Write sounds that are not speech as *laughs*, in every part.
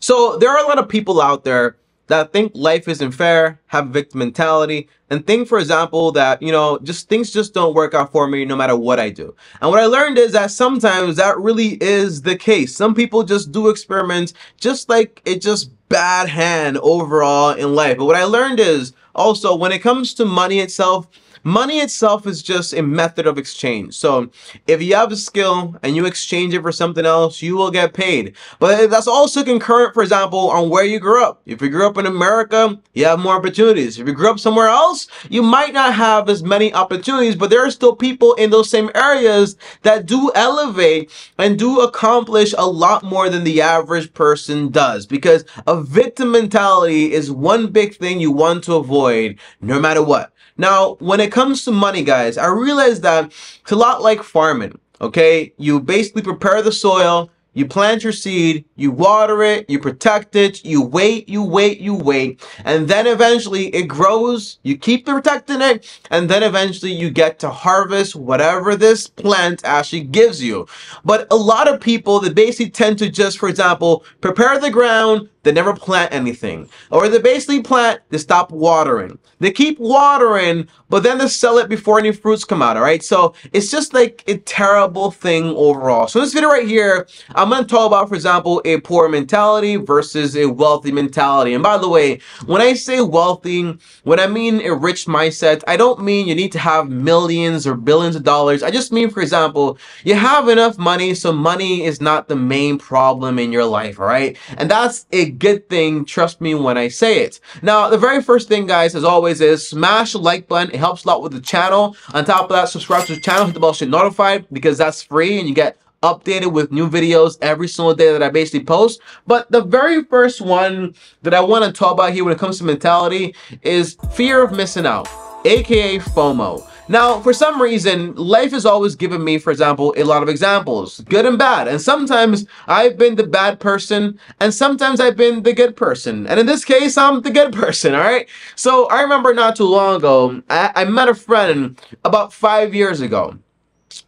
So there are a lot of people out there that think life isn't fair, have victim mentality, and think, for example, that, you know, just things just don't work out for me no matter what I do. And what I learned is that sometimes that really is the case. Some people just do experiments just like it just bad hand overall in life. But what I learned is also when it comes to money itself, Money itself is just a method of exchange. So if you have a skill and you exchange it for something else, you will get paid. But that's also concurrent, for example, on where you grew up. If you grew up in America, you have more opportunities. If you grew up somewhere else, you might not have as many opportunities, but there are still people in those same areas that do elevate and do accomplish a lot more than the average person does because a victim mentality is one big thing you want to avoid no matter what. Now, when it comes to money, guys, I realize that it's a lot like farming, okay? You basically prepare the soil, you plant your seed, you water it, you protect it, you wait, you wait, you wait, and then eventually it grows, you keep protecting it, and then eventually you get to harvest whatever this plant actually gives you. But a lot of people, they basically tend to just, for example, prepare the ground, they never plant anything. Or they basically plant, they stop watering. They keep watering, but then they sell it before any fruits come out, alright? So it's just like a terrible thing overall. So this video right here, I'm going to talk about, for example, a poor mentality versus a wealthy mentality. And by the way, when I say wealthy, when I mean a rich mindset, I don't mean you need to have millions or billions of dollars. I just mean, for example, you have enough money, so money is not the main problem in your life, alright? And that's a good thing, trust me when I say it. Now, the very first thing, guys, as always, is smash the like button. It helps a lot with the channel. On top of that, subscribe to the channel, hit the bell to get notified because that's free and you get updated with new videos every single day that I basically post. But the very first one that I want to talk about here when it comes to mentality is fear of missing out, aka FOMO. Now, for some reason, life has always given me, for example, a lot of examples, good and bad. And sometimes I've been the bad person, and sometimes I've been the good person. And in this case, I'm the good *laughs* person, all right? So I remember not too long ago, I, I met a friend about five years ago.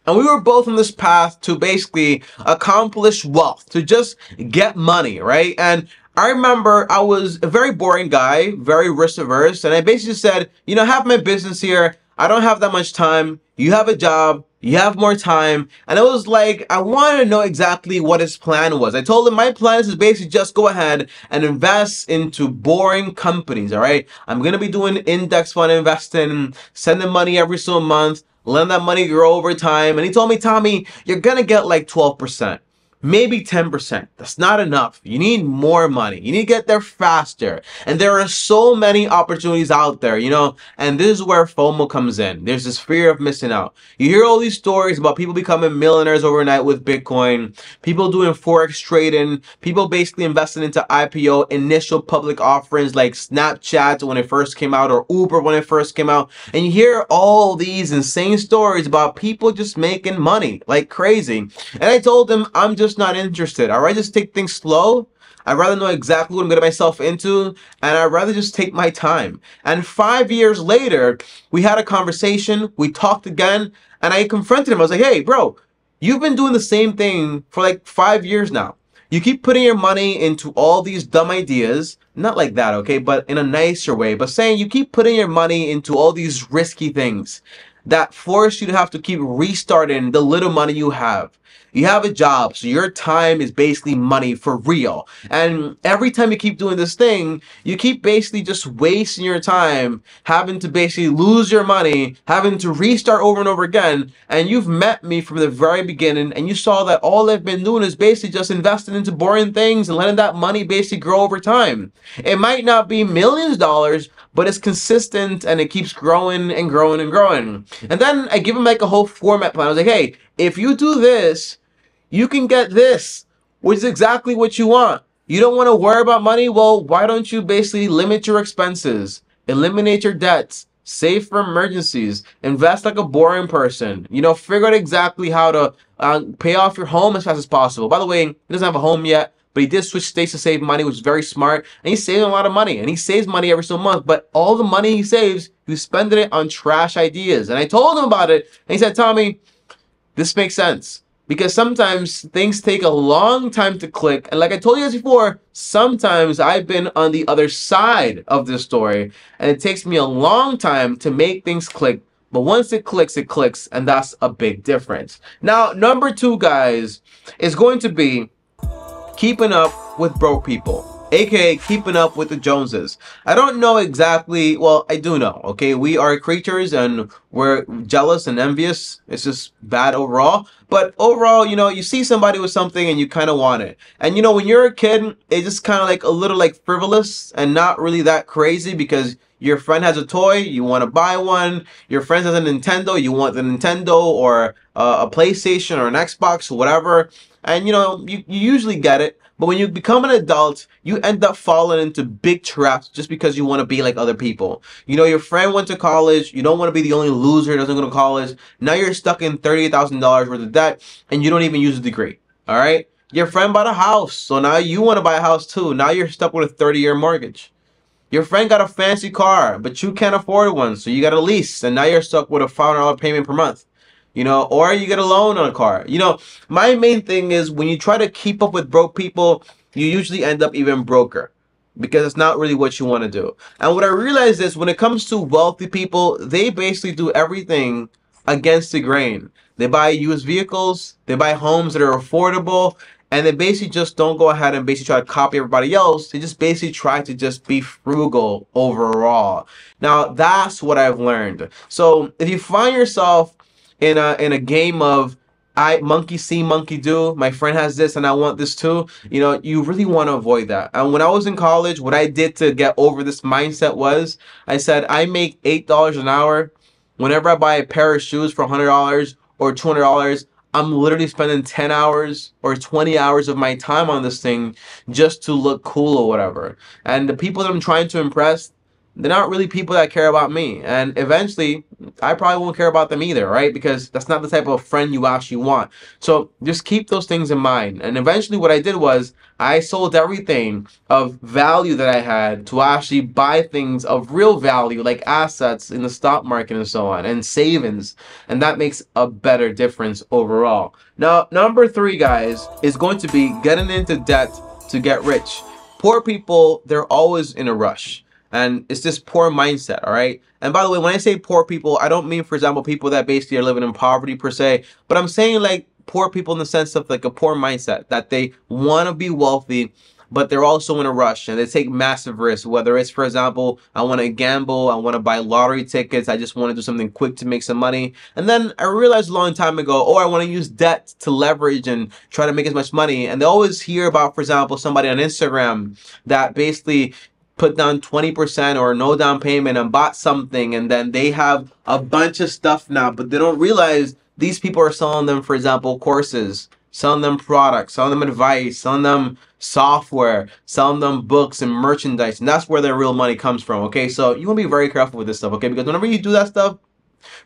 And we were both on this path to basically accomplish wealth, to just get money, right? And I remember I was a very boring guy, very risk averse, and I basically said, you know, have my business here. I don't have that much time. You have a job. You have more time. And it was like, I wanted to know exactly what his plan was. I told him my plan is basically just go ahead and invest into boring companies, all right? I'm going to be doing index fund investing, sending money every single month, letting that money grow over time. And he told me, Tommy, you're going to get like 12% maybe 10%. That's not enough. You need more money. You need to get there faster. And there are so many opportunities out there, you know, and this is where FOMO comes in. There's this fear of missing out. You hear all these stories about people becoming millionaires overnight with Bitcoin, people doing Forex trading, people basically investing into IPO, initial public offerings like Snapchat when it first came out or Uber when it first came out. And you hear all these insane stories about people just making money like crazy. And I told them, I'm just just not interested. I'd rather just take things slow. I'd rather know exactly what I'm getting myself into, and I'd rather just take my time. And five years later, we had a conversation, we talked again, and I confronted him. I was like, hey, bro, you've been doing the same thing for like five years now. You keep putting your money into all these dumb ideas, not like that, okay, but in a nicer way, but saying you keep putting your money into all these risky things that force you to have to keep restarting the little money you have. You have a job, so your time is basically money for real. And every time you keep doing this thing, you keep basically just wasting your time, having to basically lose your money, having to restart over and over again. And you've met me from the very beginning, and you saw that all I've been doing is basically just investing into boring things and letting that money basically grow over time. It might not be millions of dollars, but it's consistent and it keeps growing and growing and growing. And then I give him like a whole format plan. I was like, hey, if you do this, you can get this, which is exactly what you want. You don't want to worry about money? Well, why don't you basically limit your expenses, eliminate your debts, save for emergencies, invest like a boring person, you know, figure out exactly how to uh, pay off your home as fast as possible. By the way, he doesn't have a home yet, but he did switch states to save money, which is very smart. And he's saving a lot of money, and he saves money every single month. But all the money he saves, he's spending it on trash ideas. And I told him about it, and he said, Tommy, this makes sense because sometimes things take a long time to click. And like I told you guys before, sometimes I've been on the other side of the story and it takes me a long time to make things click. But once it clicks, it clicks, and that's a big difference. Now, number two, guys, is going to be keeping up with broke people aka keeping up with the Joneses. I don't know exactly, well, I do know, okay? We are creatures and we're jealous and envious. It's just bad overall. But overall, you know, you see somebody with something and you kind of want it. And you know, when you're a kid, it's just kind of like a little like frivolous and not really that crazy because your friend has a toy, you want to buy one. Your friend has a Nintendo, you want the Nintendo or uh, a PlayStation or an Xbox whatever. And you know, you, you usually get it. But when you become an adult, you end up falling into big traps just because you want to be like other people. You know, your friend went to college. You don't want to be the only loser who doesn't go to college. Now you're stuck in $30000 worth of debt and you don't even use a degree. All right. Your friend bought a house. So now you want to buy a house too. Now you're stuck with a 30 year mortgage. Your friend got a fancy car, but you can't afford one. So you got a lease and now you're stuck with a $500 payment per month you know, or you get a loan on a car. You know, my main thing is when you try to keep up with broke people, you usually end up even broker because it's not really what you want to do. And what I realized is when it comes to wealthy people, they basically do everything against the grain. They buy used vehicles, they buy homes that are affordable, and they basically just don't go ahead and basically try to copy everybody else. They just basically try to just be frugal overall. Now, that's what I've learned. So if you find yourself in a in a game of I monkey see monkey do. My friend has this and I want this too. You know, you really want to avoid that. And when I was in college, what I did to get over this mindset was I said I make eight dollars an hour. Whenever I buy a pair of shoes for hundred dollars or two hundred dollars, I'm literally spending 10 hours or 20 hours of my time on this thing just to look cool or whatever. And the people that I'm trying to impress, they're not really people that care about me. And eventually, I probably won't care about them either, right? Because that's not the type of friend you actually want. So just keep those things in mind. And eventually, what I did was I sold everything of value that I had to actually buy things of real value, like assets in the stock market and so on, and savings. And that makes a better difference overall. Now, number three, guys, is going to be getting into debt to get rich. Poor people, they're always in a rush and it's this poor mindset, all right? And by the way, when I say poor people, I don't mean, for example, people that basically are living in poverty per se, but I'm saying like poor people in the sense of like a poor mindset that they want to be wealthy, but they're also in a rush and they take massive risks. Whether it's, for example, I want to gamble, I want to buy lottery tickets, I just want to do something quick to make some money. And then I realized a long time ago, oh, I want to use debt to leverage and try to make as much money. And they always hear about, for example, somebody on Instagram that basically put down 20% or no down payment and bought something and then they have a bunch of stuff now but they don't realize these people are selling them for example courses selling them products selling them advice selling them software selling them books and merchandise and that's where their real money comes from okay? So you want to be very careful with this stuff okay? Because whenever you do that stuff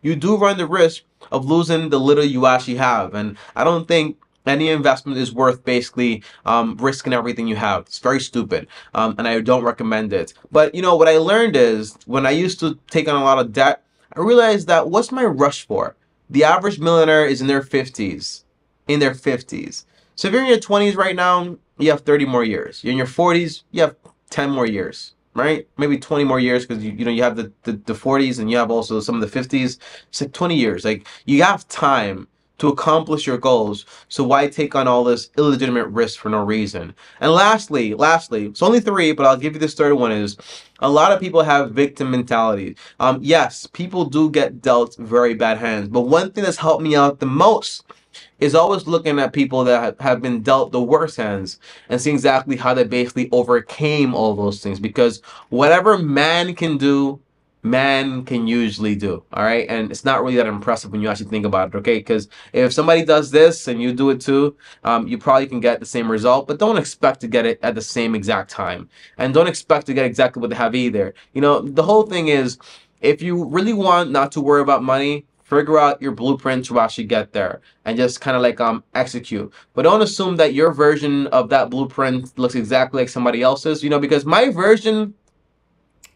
you do run the risk of losing the little you actually have and i don't think any investment is worth basically um, risking everything you have. It's very stupid, um, and I don't recommend it. But you know what I learned is when I used to take on a lot of debt, I realized that what's my rush for? The average millionaire is in their 50s, in their 50s. So if you're in your 20s right now, you have 30 more years. You're in your 40s, you have 10 more years, right? Maybe 20 more years because you, you know you have the, the, the 40s and you have also some of the 50s. It's like 20 years. Like you have time to accomplish your goals. So why take on all this illegitimate risk for no reason? And lastly, lastly, it's only three, but I'll give you this third one is a lot of people have victim mentality. Um, yes, people do get dealt very bad hands, but one thing that's helped me out the most is always looking at people that have been dealt the worst hands and seeing exactly how they basically overcame all those things because whatever man can do man can usually do all right? And it's not really that impressive when you actually think about it okay? Because if somebody does this and you do it too um, you probably can get the same result but don't expect to get it at the same exact time. And don't expect to get exactly what they have either. You know the whole thing is if you really want not to worry about money figure out your blueprint to actually get there and just kind of like um execute. But don't assume that your version of that blueprint looks exactly like somebody else's you know because my version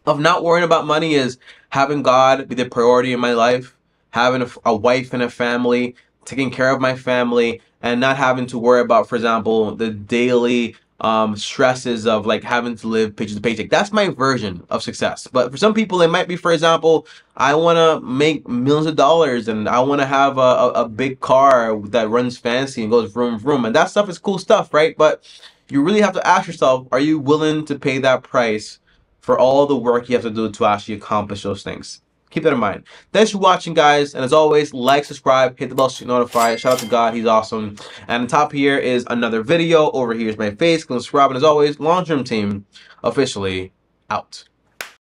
of not worrying about money is having God be the priority in my life, having a, a wife and a family, taking care of my family, and not having to worry about, for example, the daily um, stresses of like having to live paycheck to paycheck. That's my version of success. But for some people, it might be, for example, I want to make millions of dollars and I want to have a, a, a, big car that runs fancy and goes vroom vroom. And that stuff is cool stuff, right? But you really have to ask yourself, are you willing to pay that price for all the work you have to do to actually accomplish those things? Keep that in mind. Thanks for watching, guys. And as always, like, subscribe, hit the bell to get notified. Shout out to God. He's awesome. And on top here is another video. Over here is my face. Go subscribe. And as always, Long Term Team officially out.